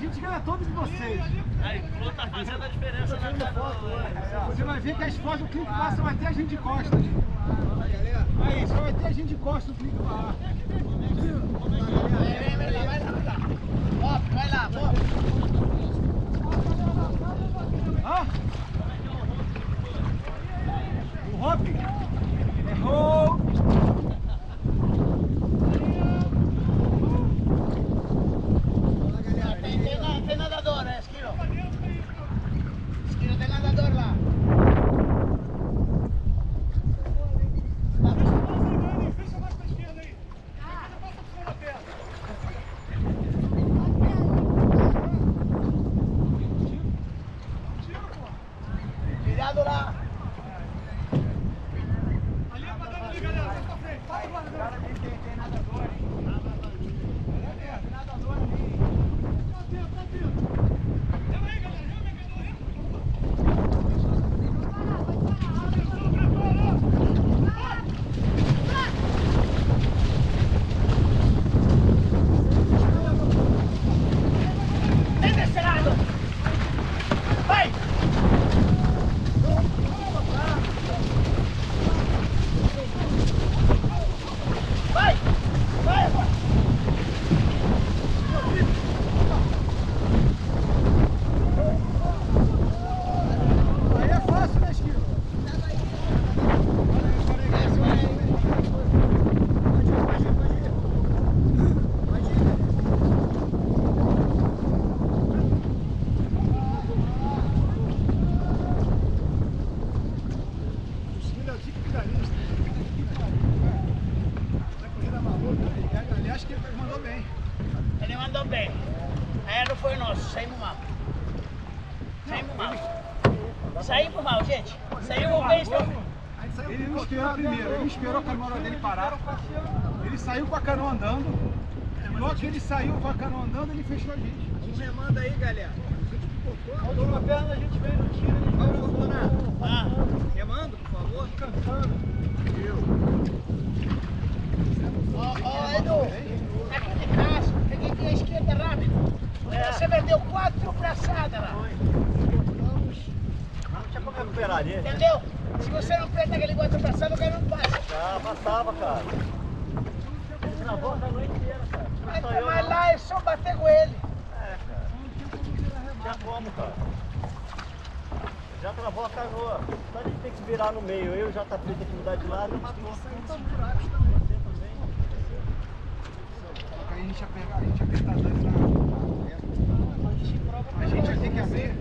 gente ganha todos de vocês. Aí, o Clô tá fazendo a diferença na canoa. Você vai ver que as fotos do lá só vai ter a gente de costas. Aí, só vai ter a gente de costas. Vem, vem, vai lá, vai lá. Vai lá. Hã? O Hop Nosso, saímos mal. Saímos mal. Saímos mal, gente. Saímos bem, estamos... Ele não esperou primeiro, ele esperou a canoa dele parar. Ele saiu com a canoa andando. Logo que ele saiu com a canoa andando, ele fechou a gente. Remanda aí, galera. A última perna a gente veio no tiro, Vamos, Fortunato. Ah, Remando, por favor. cantando. ó, ó, Edu. Aqui de casa, peguei aqui a esquerda rápido. Vendeu quatro braçadas lá. Não tinha como recuperar ali. Entendeu? Se você não prende aquele quatro braçadas, o cara não passa. Já passava, cara. Ele travou a noite inteira, cara. Mas, não. lá é só bater com ele. É, cara. Não tinha como, cara. Já travou a canoa. Só a gente tem que virar no meio. Eu já tá preto aqui mudar de lado. Você também. Só que aí a gente ia pegar, a gente ia apertar dano na. A gente ia ter que abrir.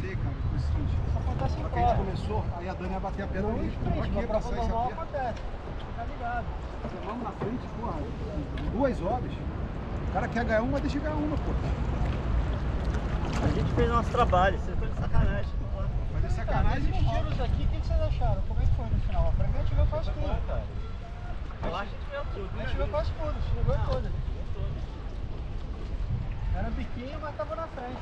Sei, cara, foi o seguinte. Só que a gente começou, aí a Dani ia bater a perna ali. Aqui pra sair esse aperto. Vamos na frente, porra. Duas horas. O cara quer ganhar uma, deixa eu ganhar uma, pô. A gente fez nosso trabalho. Você foi de sacanagem. Fazer sacanagem. tiros aqui, o que vocês acharam? Como é que foi no final? Pra mim, a gente viu quase Foi bom, tudo. cara. Eu acho que tivemos tudo. A gente viu quase tudo, a gente chegou em todas. Era biquinho, mas tava na frente.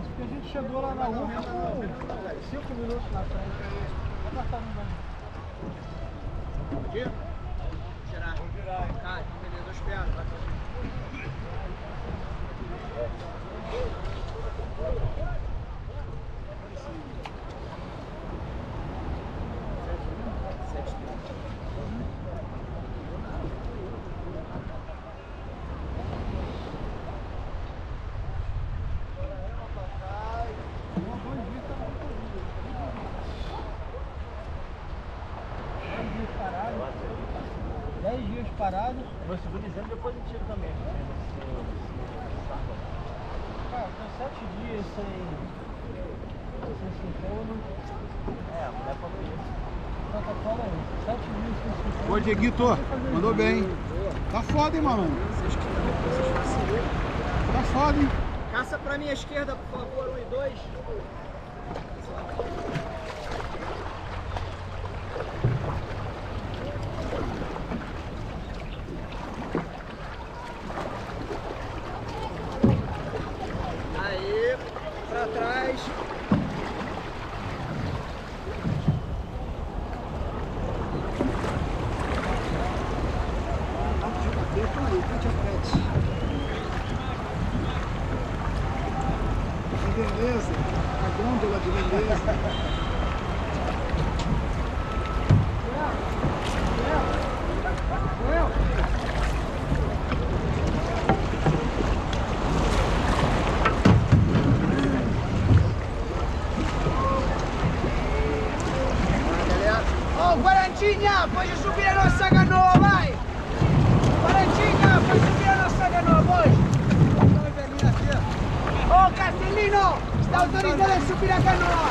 Isso porque a gente chegou lá na última com 5 minutos na frente. Girar. Vamos girar. Cara, beleza, dois pés. Parado. Meu segundo exame deu positivo também. Cara, com 7 dias sem, sem sintoma. É, a mulher falou isso. Protocolo é esse. 7 dias sem sintoma. Ô, Dieguito, mandou bem. Tá foda, hein, mano? Tá foda, hein? Caça pra minha esquerda, por favor, um e dois. Veneza, a gôndola de Veneza. Oh, Guarantinha, pode subir a nossa canoa, vai! Guarantinha, pode subir a nossa canoa, pode! Oh, Castelino, está autorizado subir a canoa!